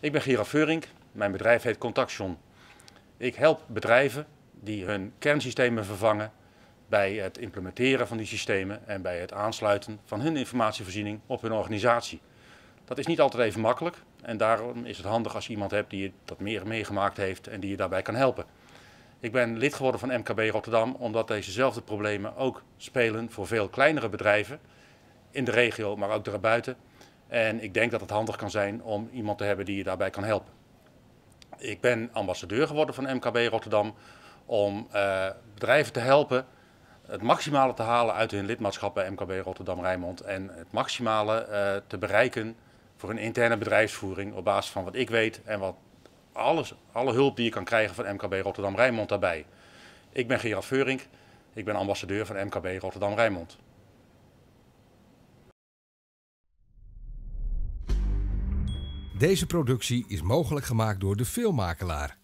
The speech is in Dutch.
Ik ben Gerard Veurink, mijn bedrijf heet Contaction. Ik help bedrijven die hun kernsystemen vervangen bij het implementeren van die systemen en bij het aansluiten van hun informatievoorziening op hun organisatie. Dat is niet altijd even makkelijk en daarom is het handig als je iemand hebt die dat meer meegemaakt heeft en die je daarbij kan helpen. Ik ben lid geworden van MKB Rotterdam omdat dezezelfde problemen ook spelen voor veel kleinere bedrijven in de regio, maar ook daarbuiten. En ik denk dat het handig kan zijn om iemand te hebben die je daarbij kan helpen. Ik ben ambassadeur geworden van MKB Rotterdam om uh, bedrijven te helpen het maximale te halen uit hun lidmaatschap bij MKB Rotterdam Rijnmond en het maximale uh, te bereiken voor een interne bedrijfsvoering op basis van wat ik weet en wat alles, alle hulp die je kan krijgen van MKB Rotterdam Rijnmond daarbij. Ik ben Gerard Veurink, ik ben ambassadeur van MKB Rotterdam Rijnmond. Deze productie is mogelijk gemaakt door de filmmakelaar.